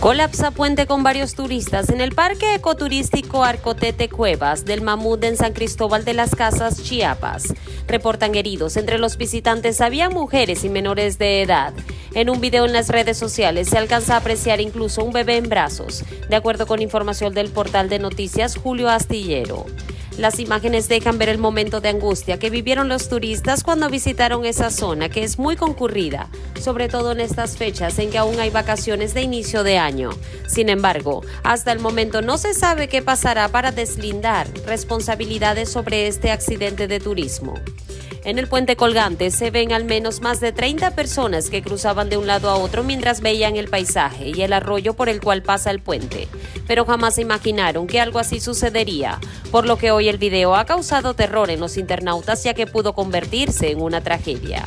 Colapsa puente con varios turistas en el parque ecoturístico Arcotete Cuevas del Mamut en San Cristóbal de las Casas, Chiapas. Reportan heridos. Entre los visitantes había mujeres y menores de edad. En un video en las redes sociales se alcanza a apreciar incluso un bebé en brazos, de acuerdo con información del portal de noticias Julio Astillero. Las imágenes dejan ver el momento de angustia que vivieron los turistas cuando visitaron esa zona que es muy concurrida, sobre todo en estas fechas en que aún hay vacaciones de inicio de año. Sin embargo, hasta el momento no se sabe qué pasará para deslindar responsabilidades sobre este accidente de turismo. En el puente colgante se ven al menos más de 30 personas que cruzaban de un lado a otro mientras veían el paisaje y el arroyo por el cual pasa el puente, pero jamás se imaginaron que algo así sucedería, por lo que hoy el video ha causado terror en los internautas ya que pudo convertirse en una tragedia.